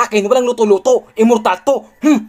Sa akin, walang luto-luto. Immortal to. Hmm.